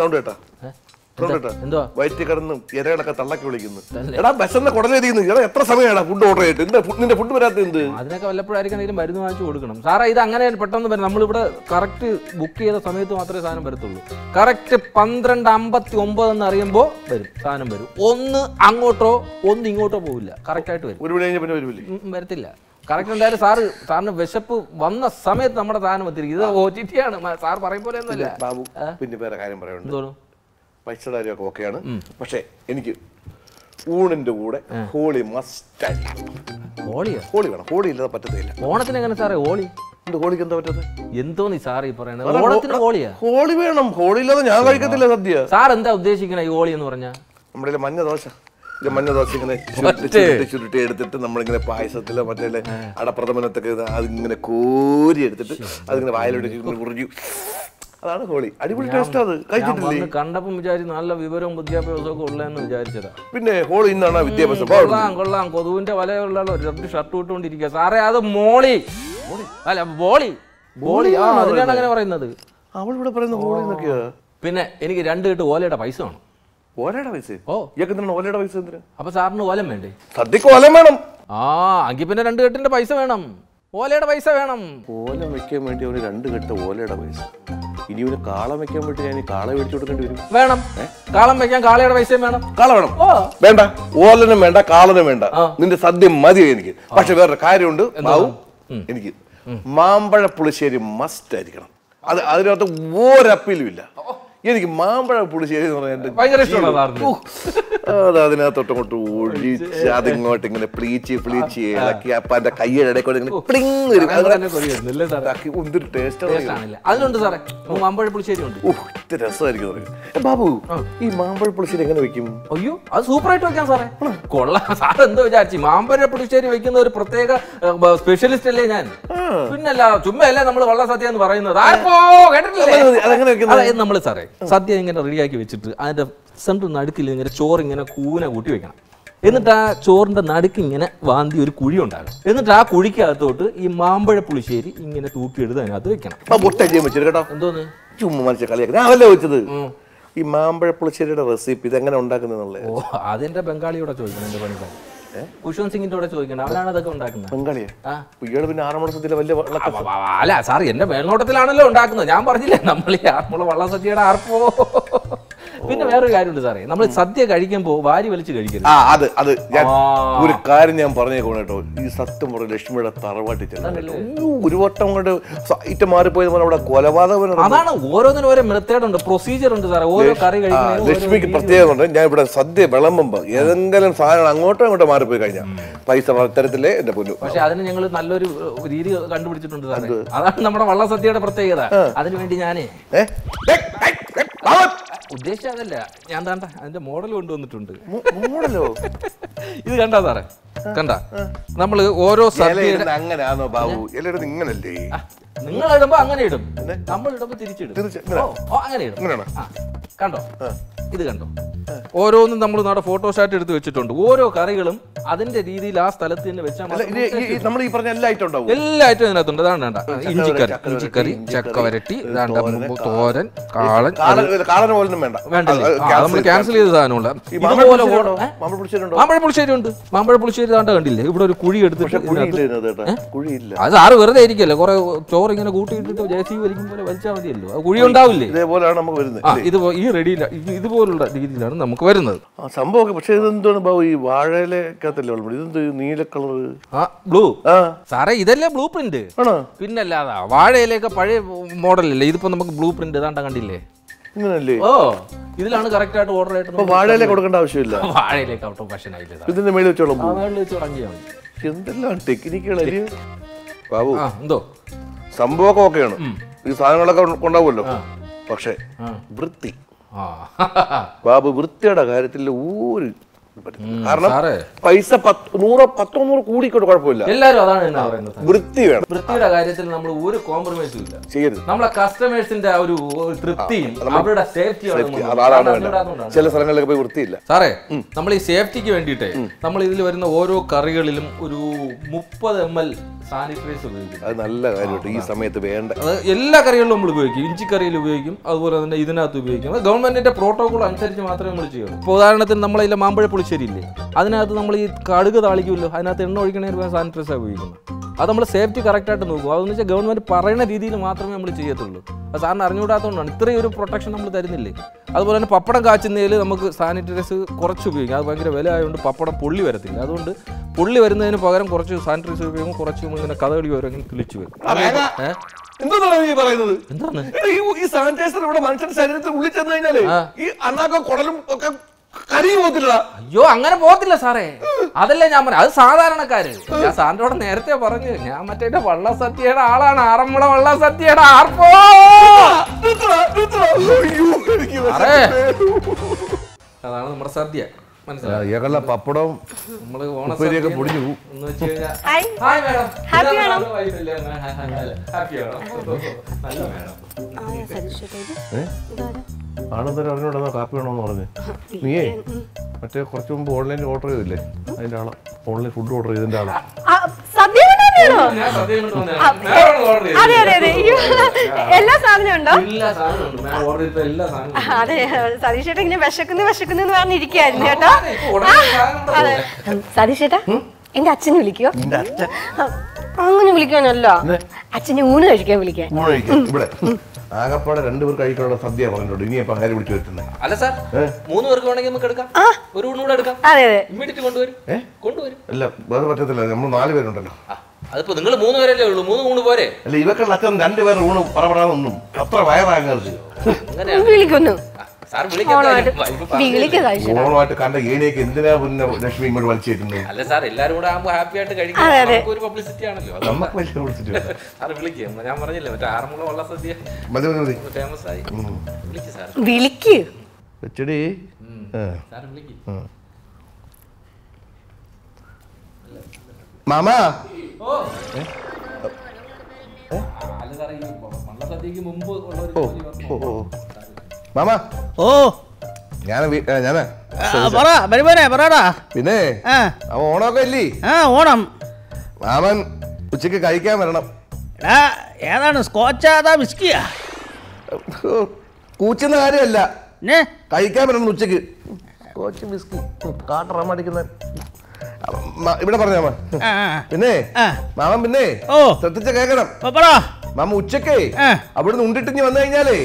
Sound കേട്ടാ. കിടന്ന് ഇരകളൊക്കെ തള്ളക്കി വിളിക്കുന്നു. എടാ ബസ്സെന്ന കുടലെരിയുന്നു എടാ എത്ര സമയമാണ് ഫുഡ് ഓർഡർ ചെയ്തിട്ട്? എന്താ നിന്റെ ഫുഡ് വരാത്ത എന്ത്? അതിനൊക്കെ വല്ലപ്പോഴായിരിക്കും മരുന്ന് വാങ്ങിച്ചു കൊടുക്കണം. സാറേ ഇത് അങ്ങനെ പെട്ടെന്ന് വരും. നമ്മളിവിടെ കറക്റ്റ് ബുക്ക് ചെയ്ത സമയത്ത് മാത്രമേ സാധനം വരത്തുള്ളൂ. കറക്റ്റ് പന്ത്രണ്ട് അമ്പത്തി ഒമ്പത് എന്ന് അറിയുമ്പോൾ വരും. സാധനം വരും. ഒന്ന് അങ്ങോട്ടോ ഒന്ന് ഇങ്ങോട്ടോ പോവില്ല. കറക്റ്റ് ആയിട്ട് വരും. ഒരു പിന്നെ വരത്തില്ല. കറക്റ്റ് എന്തായാലും സാറ് സാറിന് വിശപ്പ് വന്ന സമയത്ത് നമ്മുടെ സാധനം എത്തിയിരിക്കും ഇത് ഒ ടി ടി ആണ്. സാർ പറയും പോലെ ഒന്നുമല്ല. ബാബു പിന്നെ വേറെ കാര്യം എന്തോന്നു? പൈസയുടെ കാര്യമൊക്കെ ഓക്കെയാണ്. പക്ഷേ എനിക്ക് ഊണിന്റെ കൂടെ ഹോളി മസ്റ്റ് ഹോളിയോ? ഹോളി വേണം. ഹോളി ഇല്ലാതെ പറ്റത്തില്ല. ഓണത്തിന് എങ്ങനെ സാറേ ഹോളി? ഹോളിക്ക് എന്താ പറ്റത് എന്തോ നീ സാർ ഈ പറയുന്നത്? ഓണത്തിന് ഹോളിയാ? ഹോളി വേണം. ഹോളി ഇല്ലാതെ ഞാൻ കഴിക്കത്തില്ല സദ്യ. സാർ എന്താ ഉദ്ദേശിക്കണേ ഈ ഹോളി എന്ന് പറഞ്ഞാൽ നമ്മുടെ മഞ്ഞ ദോശ. മഞ്ഞ ദോശ ഇങ്ങനെ ചുരുട്ടി ചുരുട്ടി എടുത്തിട്ട് നമ്മളിങ്ങനെ പായസത്തിലോ മറ്റേ അടപ്രഥമനത്തൊക്കെ അതിങ്ങനെ കോരി എടുത്തിട്ട് അതിങ്ങനെ വായലോട്ട് ഉറിഞ്ഞു അതാണ് ഹോളി. അടിപൊളി ടേസ്റ്റ് അത്. കഴിച്ചിട്ടില്ലേ? കണ്ടപ്പം വിചാരിച്ചു നല്ല വിവരവും വിദ്യാഭ്യാസവും ഒക്കെ ഉള്ളതെന്ന് വിചാരിച്ചതാ. പിന്നെ ഹോളി ഇന്നാണ് വിദ്യാഭ്യാസം? കൊള്ളാം കൊള്ളാം. കൊതുവിന്റെ വലയുള്ള രണ്ട് ഷർട്ട് ഇട്ടുകൊണ്ടിരിക്കുക സാറേ അത് മോളി. അല്ല ബോളി. ബോളി ആ അതിനാണ് അങ്ങനെ പറയുന്നത്. അവൾ ഇവിടെ പറയുന്ന ഹോളി എന്നൊക്കെയാ? പിന്നെ എനിക്ക് രണ്ട് കെട്ട് ഓലയുടെ പൈസ വേണം. ഓലയുടെ പൈസ? ഓ. ഇയാൾക്ക് എന്തിനാണ് ഓലയുടെ പൈസ എന്തിനാ? അപ്പൊ സാറിന് ഓലം വേണ്ടേ? സദ്യക്ക് ഓലം വേണം. ആ പിന്നെ രണ്ട് കെട്ടിന്റെ പൈസ വേണം. ഓലയുടെ പൈസ വേണം. ഓല വെക്കാൻ വേണ്ടി അവന് രണ്ട് കെട്ട ഓലയുടെ പൈസ. ഇനി ഒരു കാളം വെക്കാൻ വേണ്ടി ഞാൻ കാള മേടിച്ചു കൊടുക്കേണ്ടി വരും. വേണം. കാളം വെക്കാൻ കാളയുടെ പൈസയും വേണം. കാള വേണം. വേണ്ട. ഓലനും വേണ്ട കാളനും വേണ്ട. നിന്റെ സദ്യ മതി എനിക്ക്. പക്ഷെ വേറൊരു കാര്യമുണ്ട്. മാവും എനിക്ക് മാമ്പഴ പുളിശ്ശേരി മസ്റ്റ് ആയിരിക്കണം. അത് അതിനകത്ത് ഒരപ്പീലും ഇല്ല എനിക്ക് മാമ്പഴ പുളിശ്ശേരി എന്ന് പറഞ്ഞാൽ. അത് അതിനകത്തോട്ട് അങ്ങോട്ട് ഒഴിച്ച് അതിങ്ങോട്ട് ഇങ്ങനെ പ്ലീച്ച് പ്ലീച്ച് ഇളക്കി അപ്പൊ എന്റെ കയ്യുടെ ഇടയ്ക്കൂടെ ഇങ്ങനെ പ്ലിങ് വരും. സാറേ? എന്തൊരു ടേസ്റ്റ് അതിലുണ്ട് സാറേ. മാമ്പഴ പുളിശ്ശേരി ഉണ്ട്. ഇത് രസമായിരിക്കും. ബാബു ഈ മാമ്പഴ പുളിശ്ശേരി എങ്ങനെ വെക്കും? അയ്യോ അത് സൂപ്പർ ആയിട്ട് വെക്കാം സാറേ. കൊള്ളാം. സാർ എന്തോ വിചാരിച്ചു. മാമ്പഴ പുളിശ്ശേരി വെക്കുന്ന ഒരു പ്രത്യേക സ്പെഷ്യലിസ്റ്റ് അല്ലേ ഞാൻ? പിന്നല്ല ചുമ്മാ അല്ലേ നമ്മൾ വള്ള സദ്യ എന്ന് പറയുന്നത്? നമ്മൾ സാറേ സദ്യ ഇങ്ങനെ റെഡിയാക്കി വെച്ചിട്ട് അതിന്റെ സെൻട്രൽ നടുക്കിൽ ഇങ്ങനെ ചോറ് ഇങ്ങനെ കൂന കൂട്ടി വെക്കണം. എന്നിട്ട് ആ ചോറിന്റെ നടുക്ക് ഇങ്ങനെ വാന്തി ഒരു കുഴി ഉണ്ടാകും എന്നിട്ട് ആ കുഴിക്കകത്തോട്ട് ഈ മാമ്പഴ പുളിശ്ശേരി ഇങ്ങനെ തൂക്കിയെടുത്ത് അതിനകത്ത് വെക്കണം. വെച്ചിട്ട് കേട്ടോ? എന്തോന്ന്? ചുമ്മാ മനുഷ്യ കളിയാക്കി. ഞാൻ അതല്ലേ വെച്ചത്? ഈ മാമ്പഴ പുളിശ്ശേരിയുടെ റെസിപ്പി ഇതെങ്ങനെ ഉണ്ടാക്കുന്നുള്ളത് ഓ അതിന്റെ ബംഗാളിയോടെ ചോദിക്കണം എന്റെ പണിക്കാരൻ. കുഷ്വന്ത് സിംഗിന്റെ കൂടെ ചോദിക്കണം. അവനാണ് അതൊക്കെ ഉണ്ടാക്കുന്നത്. പിന്നെ ആറന്മുള വലിയ അല്ല സാർ എന്റെ മേൽനോട്ടത്തിലാണല്ലോ ഉണ്ടാക്കുന്നത്. ഞാൻ പറഞ്ഞില്ലേ നമ്മൾ ഈ ആറന്മുള വള്ളസദ്യയുടെ ആർപ്പോ? പിന്നെ വേറൊരു കാര്യമുണ്ട് സാറേ. നമ്മൾ സദ്യ കഴിക്കുമ്പോൾ വാരി വലിച്ച് കഴിക്കരുത്. ആ അത് അത് ഞാൻ ഒരു കാര്യം ഞാൻ പറഞ്ഞേക്കോണം കേട്ടോ. ഈ സത്യം പറഞ്ഞ ലക്ഷ്മിയുടെ തറവാട്ടി ഒരു വട്ടം കൊണ്ട് സൈറ്റ് മാറിപ്പോയത് പോലെ അവിടെ കൊലപാതകം അതാണ് ഓരോന്നിനും ഓരോ മെത്തേഡ് ഉണ്ട് പ്രൊസീജിയർ ഉണ്ട് സാറേ. ഓരോ കറി കഴിക്കുന്നത് ലക്ഷ്മിക്ക് രീതി പ്രത്യേകത ഉണ്ട്. ഞാൻ ഇവിടെ സദ്യ വിളമ്പുമ്പോ ഏതെങ്കിലും സാധനം അങ്ങോട്ടോ ഇങ്ങോട്ടോ മാറിപ്പോയി കഴിഞ്ഞാൽ പൈസ തരത്തില്ലേ എന്റെ പൊന്നു. പക്ഷെ അതിന് ഞങ്ങൾ നല്ലൊരു രീതി കണ്ടുപിടിച്ചിട്ടുണ്ട് സാറേ. അതാണ് നമ്മുടെ വള്ള സദ്യയുടെ പ്രത്യേകത. അതിനുവേണ്ടി ഞാനേ ബാബു, ഉദ്ദേശിച്ചതല്ല. ഞാൻ താണ്ട അതിന്റെ മോഡൽ കൊണ്ടുവന്നിട്ടുണ്ട്. മോഡലോ? ഇത് കണ്ടാ സാറേ? കണ്ട? നമ്മൾ ഓരോ അങ്ങനെയാണോ ബാബു? എല്ലായിടത്തും ഇങ്ങനല്ലേ? നിങ്ങൾ ഇടുമ്പോ അങ്ങനെ ഇടും. നമ്മൾ ഇടുമ്പോ തിരിച്ചിടും. അങ്ങനെ ഇടും. കണ്ടോ? ഇത് കണ്ടോ? ഓരോന്നും നമ്മൾ നമ്മുടെ ഫോട്ടോഷാറ്റ് എടുത്ത് വെച്ചിട്ടുണ്ട്. ഓരോ കറികളും അതിന്റെ രീതിയിൽ ആ സ്ഥലത്ത് തന്നെ വെച്ചാൽ നമ്മൾ ഈ പറഞ്ഞ എല്ലാ ഐറ്റം ഉണ്ടാവും. എല്ലാ ഐറ്റം ഇതിനകത്തുണ്ട്. അതാണ് വേണ്ട. ഇഞ്ചിക്കറി ഇഞ്ചിക്കറി ചക്ക വരട്ടി ഇതാണ്ട് തോരൻ. കാളൻ പോലൊന്നും വേണ്ട. വേണ്ട നമ്മൾ ക്യാൻസൽ ചെയ്ത സാധനമുള്ള മാമ്പഴ ഇതുപോലെ പുളിശ്ശേരി ഉണ്ടോ? മാമ്പഴ പുളിശ്ശേരി ഉണ്ടോ? മാമ്പഴ താണ്ട കണ്ടില്ലേ? ഇവിടെ ഒരു കുഴി എടുത്തിട്ട് അത് ആറ് വെറുതെ ഇരിക്കല്ലേ കുറെ ചോറ് ഇങ്ങനെ കൂട്ടിയിട്ടിട്ട് ജെ സി വലിക്കും പോലെ വലിച്ചാൽ മതിയല്ലോ. കുഴി ഉണ്ടാവില്ലേ? ഇതേപോലെയാണ് നമുക്ക് വരുന്നത്. ഇത് ഈ റെഡിയില്ല ഇത് ഇതുപോലുള്ള രീതിയിലാണ് നമുക്ക് വരുന്നത്. സംഭവം സംഭവമൊക്കെ പക്ഷേ ഇതെന്താണ് ഈ ഈ ഇതെന്ത് നീല കളർ ആ ബ്ലൂ സാറേ ഇതല്ലേ ബ്ലൂ പ്രിന്റ് പിന്നല്ലാതാ വാഴയിലേക്ക് പഴയ മോഡലല്ലേ? ഇതിപ്പോ നമുക്ക് ബ്ലൂ പ്രിന്റ് ഇതാണ്ട കണ്ടില്ലേ? ഇങ്ങനല്ലേ? ഓ ഇതിലാണ് കറക്റ്റ് ആയിട്ട് ഓർഡർ ആയിട്ട് വാഴയിലേക്ക് കൊടുക്കേണ്ട ആവശ്യമില്ല. വാഴയിലേക്ക് ഔട്ട് ഓഫ് ഫാഷൻ ആയില്ല ഇതിന്റെ മേളിൽ വെച്ചോളാം മേളിൽ വെച്ച് എന്തെല്ലാം ടെക്നിക്കുകൾ ബാബു എന്തോ? സംഭവമൊക്കെ ഓക്കെയാണ്. ഈ സാധനങ്ങളൊക്കെ കൊണ്ടാവുമല്ലോ. പക്ഷേ. വൃത്തി. ബാബു വൃത്തിയുടെ കാര്യത്തിൽ ഒരു. കാരണം പൈസ നൂറോ പത്തോ നൂറോ കൂടിക്കോട്ടെ കുഴപ്പമില്ല. എല്ലാരും അതാണ് എന്നാ പറയുന്നത്. വൃത്തി വേണം. വൃത്തിയുടെ കാര്യത്തിൽ നമ്മൾ ഒരു കോംപ്രമൈസും ഇല്ല. ചെയ്യരുത്. നമ്മളെ കസ്റ്റമേഴ്സിന്റെ ഒരു തൃപ്തിയും അവരുടെ സേഫ്റ്റിയും ചില സ്ഥലങ്ങളിലൊക്കെ പോയി വൃത്തിയില്ല. സാറേ നമ്മൾ ഈ സേഫ്റ്റിക്ക് വേണ്ടിയിട്ടേ നമ്മൾ ഇതിൽ വരുന്ന ഓരോ കറികളിലും ഒരു മുപ്പത് എം എൽ അത് നല്ല ഈ സമയത്ത് വേണ്ട. അത് എല്ലാ കറികളിലും നമ്മൾ ഉപയോഗിക്കും. ഇഞ്ചിക്കറിയിൽ ഉപയോഗിക്കും. അതുപോലെ തന്നെ ഇതിനകത്ത് ഉപയോഗിക്കും. അത് ഗവൺമെന്റിന്റെ പ്രോട്ടോകോൾ അനുസരിച്ച് മാത്രമേ നമ്മൾ ചെയ്യുള്ളൂ. ഇപ്പോൾ ഉദാഹരണത്തിന് നമ്മളതിലെ മാമ്പഴ പുളിശ്ശേരി ഇല്ലേ? അതിനകത്ത് നമ്മൾ ഈ കടുക് താളിക്കുമല്ലോ. അതിനകത്ത് എണ്ണ ഒഴിക്കണേ സാനിറ്റൈസർ ഉപയോഗിക്കുന്നത്. അത് നമ്മൾ സേഫ്റ്റി കറക്റ്റായിട്ട് നോക്കും. അതെന്ന് വെച്ചാൽ ഗവൺമെന്റ് പറയുന്ന രീതിയിൽ മാത്രമേ നമ്മൾ ചെയ്യത്തുള്ളൂ. അത് സാറിന് അറിഞ്ഞുകൂടാത്തതുകൊണ്ടാണ്. ഇത്രയും ഒരു പ്രൊട്ടക്ഷൻ നമ്മൾ തരുന്നില്ലേ? അതുപോലെ തന്നെ പപ്പടം കാച്ചുന്നതിൽ നമുക്ക് സാനിറ്റൈസർ കുറച്ച് ഉപയോഗിക്കാം. അത് ഭയങ്കര വില ആയതുകൊണ്ട് പപ്പടം പൊള്ളി വരത്തില്ല. അതുകൊണ്ട് പൊള്ളി വരുന്നതിന് പകരം കുറച്ച് സാനിറ്റൈസർ ഉപയോഗിക്കും. കുറച്ച് ഇങ്ങനെ കഥകളി വരും കിളിച്ചു വരും. എന്താണ് നീ പറയുന്നത്? എന്താണ്? ഈ- സാനിറ്റൈസർ ഇവിടെ മനുഷ്യന്റെ ശരീരത്തിൽ ഉള്ളിൽ ചെന്ന് കഴിഞ്ഞാൽ ഈ അണ്ണാക്ക കുടലും ഒക്കെ അയ്യോ അങ്ങനെ പോകത്തില്ല സാറേ. അതല്ല ഞാൻ പറഞ്ഞു അത് സാധാരണക്കാര്. ഞാൻ സാറിന്റെ കൂടെ നേരത്തെ പറഞ്ഞു ഞാൻ മറ്റേ വള്ള സത്യയുടെ ആളാണ് ആറന്മുള വള്ള സത്യയുടെ ആർപ്പോ. അതാണ് നമ്മുടെ സദ്യ. ഇയാളുടെ പപ്പടവും നമ്മൾ ഉപ്പേരിയൊക്കെ പൊടിഞ്ഞു പോകും? ആണെന്നൊരു അറിഞ്ഞോടാ കാപ്പി വേണമെന്ന് പറഞ്ഞു. നീയേ? മറ്റേ കുറച്ച് മുമ്പ് ഓൺലൈനിൽ ഓർഡർ ചെയ്തില്ലേ? അതിന്റെ ആളാ. ഓൺലൈൻ ഫുഡ് ഓർഡർ ചെയ്തതിന്റെ ആളാ. ആ, ഞാൻ സദ്യ കൊണ്ട് വന്നതാണ്. മാഡം അതെ അതെ അതെ. എല്ലാ സാധനവും ഉണ്ടോ. അതെ സതീഷേട്ട ഇങ്ങനെ വിശക്കുന്നു വിശക്കുന്നു എന്ന് പറഞ്ഞിരിക്കായിരുന്നു കേട്ടോ. അതെ, സതീഷ് സതീഷേട്ടാ എന്റെ അച്ഛനെ വിളിക്കോ? അങ്ങനെ വിളിക്കാനല്ല അച്ഛനെ ഊണ് കഴിക്കാൻ വിളിക്കാൻ. ആകപ്പാടെ രണ്ടുപേർ കഴിക്കാനുള്ള സദ്യ പറഞ്ഞിട്ടുണ്ട്. ഇനി അപ്പൊ ആരെ വിളിച്ചു വരുത്തുന്നത് അല്ല സാർ മൂന്ന് പേർക്ക് വേണമെങ്കിൽ നമുക്ക് എടുക്കാം. ഒരു ഊണ് കൂടെ എടുക്കാം. അതെ അതെ. ഇമ്മീഡിയറ്റ് കൊണ്ടുവരും. കൊണ്ടുവരും. അല്ല വേറെ പറ്റത്തില്ല. നമ്മൾ നാല് പേരുണ്ടല്ലോ. അതിപ്പോ നിങ്ങൾ മൂന്ന് പേരല്ലേ ഉള്ളൂ. മൂന്ന് ഊണ് പോരെ. അല്ല ഇവക്കുള്ള അച്ഛൻ രണ്ടുപേരുടെ ഊണ് പറപ്പെടാതൊന്നും അത്ര വയറാകരുത് അങ്ങനെയാണ് വിളിക്കുന്നു. ഓണമായിട്ട്? വിളിക്കുക കണ്ട ഏണിയൊക്കെ എന്തിനാ പിന്നെ ലക്ഷ്മി ഇങ്ങോട്ട് വലിച്ചേക്കുന്നത്? അല്ല സാർ എല്ലാരും കൂടെ ആകുമ്പോ ഹാപ്പി ആയിട്ട് കഴിക്കാം. ഒരു പബ്ലിസിറ്റി ആണല്ലോ. നമുക്ക് വലിയ വിളിച്ചിട്ട് സാർ വിളിക്കാം. ഞാൻ പറഞ്ഞില്ലേ മറ്റേ ആറന്മുള സദ്യ മതി മതി ഫേമസ് ആയി. വിളിക്ക് സാർ വിളിക്ക്. വെച്ചടി. സാർ വിളിക്ക്. മാമാ. ഓ. അല്ല സാർ ഈ സദ്യക്ക് മുമ്പ് ഉള്ള ഒരു മാമാ. ഓ. ഞാൻ ഞാൻ പറ പരിമോനെ പറടാ. പിന്നെ ഓണമൊക്കെ ഇല്ലേ ആ ഓണം. മാമൻ ഉച്ചയ്ക്ക് കഴിക്കാൻ വരണം. എടാ ഏതാണ് സ്കോച്ചാ അതാ വിസ്കിയാ? കൂച്ചുന്ന കാര്യമല്ല. കഴിക്കാൻ വരണം ഉച്ചയ്ക്ക് കോച്ച് വിസ്കി കാട്ടറമടിക്കുന്ന ഇവിടെ പറഞ്ഞാ പിന്നെ. മാമൻ പിന്നെ ഓ. ശ്രദ്ധിച്ച കേക്കണം പറ മാമ ഉച്ചക്കേ. അവിടെ അവിടുന്ന് ഉണ്ടിട്ടിഞ്ഞ് വന്നു കഴിഞ്ഞാലേ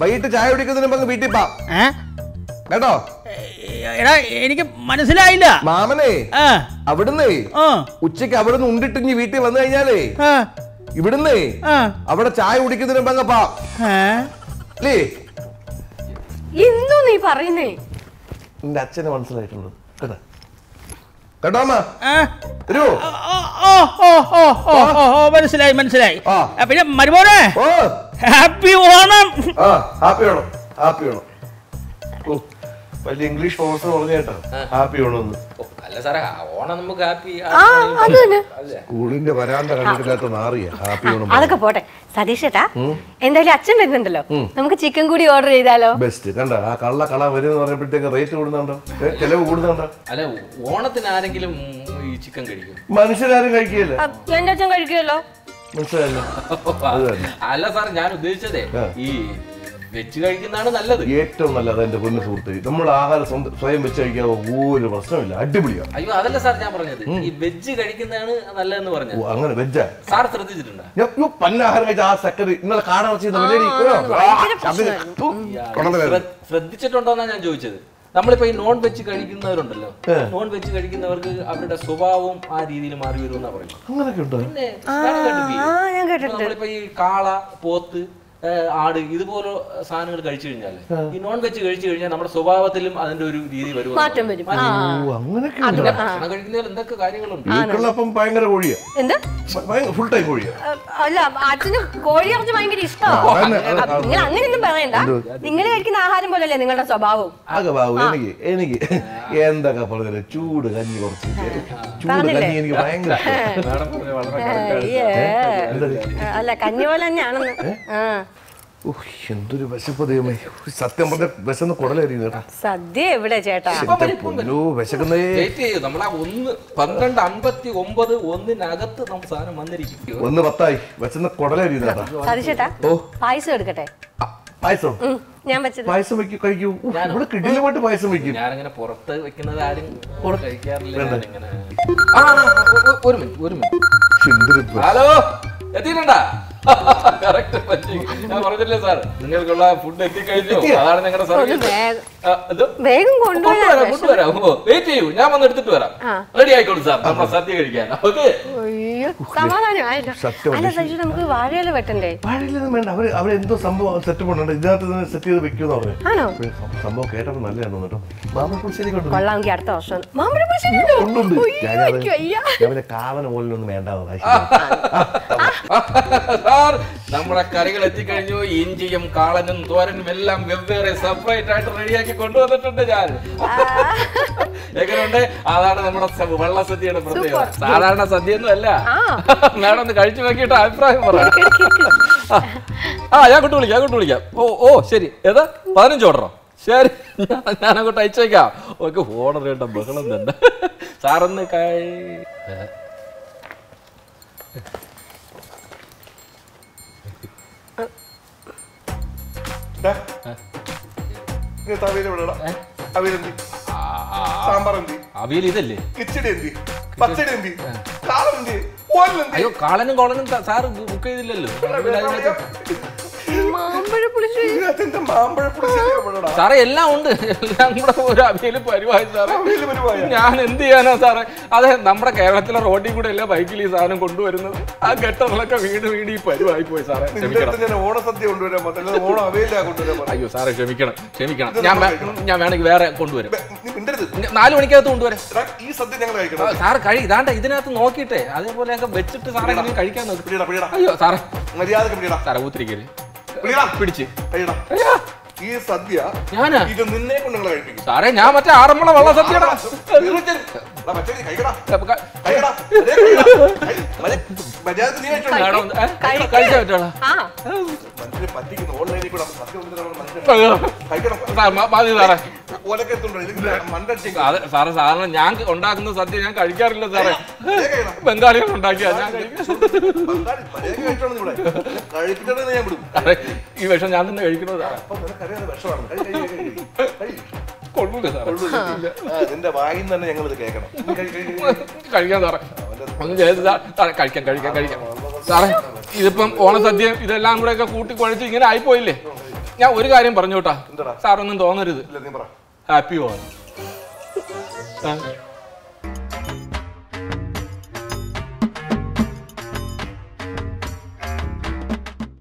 വൈകിട്ട് ചായ കുടിക്കുന്നതിന് അങ്ങ് വീട്ടിൽ പാ. കേട്ടോ? എടാ എനിക്ക് മനസ്സിലായില്ല. മാമനെ അവിടുന്ന് ഉച്ചയ്ക്ക് അവിടുന്ന് ഉണ്ടിട്ടിഞ്ഞ് വീട്ടിൽ വന്നു കഴിഞ്ഞാലേ ഇവിടുന്ന് അവിടെ ചായ കുടിക്കുന്നതിന് അങ്ങ് പാ? അല്ലേ എന്തോ നീ പറയുന്നേ. എന്റെ അച്ഛനെ മനസ്സിലായിട്ടുള്ളത്. കേട്ടോ? മനസ്സിലായി മനസ്സിലായി. പിന്നെ മരുമോനെ? Happy Onam. Happy Onam happy വേണം ഓ വലിയ ഇംഗ്ലീഷ് ഫോഴ്സ് പറഞ്ഞു കേട്ടോ. ഹാപ്പി വേണമെന്ന് അല്ല സാറേ ഓണം നമുക്ക് ഹാപ്പി സ്കൂളിന്റെ വരാന്ത കണ്ടിട്ടില്ലാത്ത നാറിയ ഹാപ്പി വേണം അതൊക്കെ പോട്ടെ. സതീഷേട്ടാ എന്തായാലും അച്ഛൻ വരുന്നുണ്ടല്ലോ. നമുക്ക് ചിക്കൻ കൂടി ഓർഡർ ചെയ്താലോ? ബെസ്റ്റ് കണ്ടോ? ആ കള്ള കള വരുന്ന പറയുമ്പോഴത്തേക്ക് റേറ്റ് കൂടുന്നുണ്ടോ? ചെലവ് കൂടുന്നുണ്ടോ? അല്ല ഓണത്തിന് ആരെങ്കിലും ഈ ചിക്കൻ കഴിക്കും? മനുഷ്യരാരും കഴിക്കുകയല്ലേ. എന്റെ അച്ഛൻ കഴിക്കുമല്ലോ. മനസ്സിലായല്ലോ? അല്ല സാർ ഞാൻ ഉദ്ദേശിച്ചതേ ഈ വെച്ച് കഴിക്കുന്നതാണ് നല്ലത്. ഏറ്റവും നല്ലത് എന്റെ പൊന്നു സുഹൃത്ത്. നമ്മൾ ആഹാരം സ്വയം വെച്ച് കഴിക്കാവോ ഒരു പ്രശ്നമില്ല. അടിപൊളിയാണ് അയ്യോ അതല്ല സാർ ഞാൻ പറഞ്ഞത്. ഈ വെജ് കഴിക്കുന്നതാണ് നല്ലതെന്ന് പറഞ്ഞു അങ്ങനെ വെജാ? സാർ ശ്രദ്ധിച്ചിട്ടുണ്ടോ? പന്നാഹാരം കഴിച്ച ആ സെക്കൻഡ് ഇന്നലെ കാടറച്ചി വെള്ളരി ശ്രദ്ധ- ശ്രദ്ധിച്ചിട്ടുണ്ടോന്നാ ഞാൻ ചോദിച്ചത്. നമ്മളിപ്പോ ഈ നോൺ വെജ് കഴിക്കുന്നവരുണ്ടല്ലോ. നോൺ വെജ് കഴിക്കുന്നവർക്ക് അവരുടെ സ്വഭാവം ആ രീതിയിൽ മാറി പറയുന്നത്. പിന്നെ സാറ് കേട്ടിട്ടില്ലേ? ആ നമ്മളിപ്പോ ഈ കാള പോത്ത് ആട് ഇതുപോലെ സാധനങ്ങൾ കഴിച്ചു കഴിഞ്ഞാൽ ഈ നോൺ വെജ് കഴിച്ചു കഴിഞ്ഞാൽ നമ്മുടെ സ്വഭാവത്തിലും അതിന്റെ ഒരു രീതി വരും. മാറ്റം വരും. ഭക്ഷണം കഴിക്കുന്നതിൽ എന്തൊക്കെ കാര്യങ്ങളുണ്ട്? ഭയങ്കര കോഴിയാ. എന്ത്? ഫുൾ ടൈം കോഴിയാ. അല്ല അച്ഛന് കോഴി ഇറച്ചി ഭയങ്കര ഇഷ്ടമാണ് നിങ്ങൾ അങ്ങനെയൊന്നും പറയണ്ട. നിങ്ങൾ കഴിക്കുന്ന ആഹാരം പോലല്ലേ നിങ്ങളുടെ സ്വഭാവം ആകെ ബാബു എനിക്ക് എനിക്ക്. എന്തൊക്കെ പറഞ്ഞത് ചൂട് കഞ്ഞി കുറച്ച് ചൂട് കഞ്ഞി എനിക്ക് ഭയങ്കര. അല്ല കഞ്ഞി പോലെ തന്നെയാണെന്ന്. ആ. എന്തൊരു വിശപ്പ് ദൈവമേ സത്യം പറഞ്ഞ വിശന്ന് കുടലായിരിക്കും സദ്യ എവിടെ ചേട്ടാ? പൊന്നോ വിശക്കുന്നേ. നമ്മളാ ഒന്ന് പന്ത്രണ്ട് അമ്പത്തി ഒമ്പത് ഒന്നിനകത്ത് നമുക്ക് സാധനം വന്നിരിക്കും ഒന്ന് പത്തായി. വിശന്ന് കുടലായിരിക്കും സതി ചേട്ടാ ഓ. പായസം എടുക്കട്ടെ? ആ, പായസം? ഞാൻ വെച്ചത്. പായസം വെക്കും കഴിക്കൂ. ഇവിടെ കിടിലമായിട്ട് പായസം വെക്കും. ഞാനിങ്ങനെ പുറത്ത് വെക്കുന്നത് ആരും കൂടെ കഴിക്കാറില്ല. ഒരു മിനിറ്റ് ഒരു മിനിറ്റ്. ഹലോ എത്തിയിട്ടുണ്ടാ? ഞാൻ പറഞ്ഞില്ലേ സാർ നിങ്ങൾക്കുള്ള ഫുഡ് എത്തിക്കഴിഞ്ഞു. അതാണ് ഞങ്ങളുടെ ഒന്ന് സർവീസ് വേഗം കൊണ്ടുവരാം കൊണ്ടുവരാം വെയിറ്റ് ചെയ്യൂ. ഞാൻ വന്ന് എടുത്തിട്ട് വരാം. റെഡി ആയിക്കോളൂ സാർ. നമ്മളെ സദ്യ കഴിക്കാൻ. ഓക്കെ നമുക്ക് വാഴയില വെട്ടണ്ടേ? പാടില്ലെന്ന് വേണ്ട. അവർ അവരെന്തോ സംഭവം സെറ്റ് ഉണ്ട്? ഇതിനകത്ത് സെറ്റ് ചെയ്ത് വെക്കുമെന്ന് പറഞ്ഞു. സംഭവം കേട്ടപ്പോ നല്ലതാണ് കേട്ടോ. മാമപ്പുളിശ്ശേരി കൊണ്ട് കൊള്ളാമെങ്കിൽ അടുത്ത വർഷം. മാമ്പഴപ്പുളിശ്ശേരി കാവന പോലൊന്നും വേണ്ടാതെ സാർ നമ്മുടെ കറികൾ എത്തിക്കഴിഞ്ഞു. ഇഞ്ചിയും കാളനും തോരനും എല്ലാം വെവ്വേറെ സെപ്പറേറ്റ് ആയിട്ട് റെഡിയാക്കി കൊണ്ടുവന്നിട്ടുണ്ട് ഞാൻ. എങ്ങനെയുണ്ട്? അതാണ് നമ്മുടെ വെള്ള സദ്യയുടെ പ്രത്യേകത. സാധാരണ സദ്യ ഒന്നും അല്ല. മാഡം ഒന്ന് കഴിച്ചു നോക്കിയിട്ട് അഭിപ്രായം പറയാം ആ ഞാൻ കൊണ്ട് വിളിക്കാം കൊണ്ട് വിളിക്കാം. ഓ ഓ ശരി. ഏതാ? പതിനഞ്ച് ഓർഡറോ ശരി അങ്ങോട്ട് അയച്ചേക്കാം ഓക്കെ ഓർഡർ ചെയ്യേണ്ട ബഹളം തന്നെ. സാറൊന്ന് ഏ? സാമ്പാർ എന്തി? അവിയൽ ഇതല്ലേ? കിച്ചടി എന്തി? പച്ചടി എന്തി? എന്തി? അയ്യോ കാളനും കോളനും സാറ് ബുക്ക് ചെയ്തില്ലല്ലോ. ഇതിനകത്ത് മാമ്പഴ? സാറേ എല്ലാം ഉണ്ട്. എല്ലാം കൂടെ ഒരു അവിയൽ പരിവായി സാറേ. അവിയൽ? ഞാൻ എന്ത് ചെയ്യാനാ സാറേ? അതെ നമ്മുടെ കേരളത്തിലെ റോഡിൽ കൂടെ എല്ലാ ബൈക്കിൽ ഈ സാധനം കൊണ്ടുവരുന്നത്? ആ ഗട്ടറിലൊക്കെ വീട് വീട് ഈ പരിവായി പോയി സാറേ. ഓണസദ്യ കൊണ്ടുവരാൻ ഓണം അവയിലാ കൊണ്ടുവരാൻ അയ്യോ സാറേ ക്ഷമിക്കണം. ക്ഷമിക്കണം. ഞാൻ ഞാൻ വേണമെങ്കിൽ വേറെ കൊണ്ടുവരും. നാല് മണിക്കകത്ത് കൊണ്ടുവരാം. ഈ സദ്യ ഞങ്ങൾ കഴിക്കണം. സാറ് കഴി ഇതാണ്ട ഇതിനകത്ത് നോക്കിയിട്ടെ. അതേപോലെ വെച്ചിട്ട് സാറേ കഴിക്കാൻ നോക്കി. അയ്യോ സാറേ. മര്യാദ സാറേ ഊത്തിരിക്കൽ പിടിച്ച് ഈ സദ്യ ഞാനാ ഇത് നിന്നെ കൊണ്ട് നിങ്ങൾ കഴിപ്പിക്കും സാറേ ഞാൻ മറ്റേ ആറന്മുള വള്ള സദ്യടാ സാറേ സാറിന് ഞാൻ ഉണ്ടാക്കുന്ന സദ്യ ഞാൻ കഴിക്കാറില്ല സാറേ ബംഗാളികൾ ഉണ്ടാക്കിയാ കഴിപ്പിച്ചിട്ട് ഞാൻ വിടും. ഈ വിഷം ഞാൻ തന്നെ കഴിക്കുന്നതാണ്. കൊള്ളൂല സാറേ. നിന്റെ വായിൽ തന്നെ ഞങ്ങൾ ഇത് കേൾക്കണം. നീ കഴി, കഴി, കഴി. കഴിക്കാൻ സാറേ. ഒന്ന് ചെയ്ത് സാ- സാറേ കഴിക്കാം കഴിക്കാം കഴിക്കാം. സാറേ ഇതിപ്പം ഓണസദ്യ ഇതെല്ലാം കൂടെ ഒക്കെ കൂട്ടി കുഴച്ച് ഇങ്ങനെ ആയിപ്പോയില്ലേ? ഞാൻ ഒരു കാര്യം പറഞ്ഞോട്ടാ? സാറൊന്നും തോന്നരുത്. ഹാപ്പി ഓണം.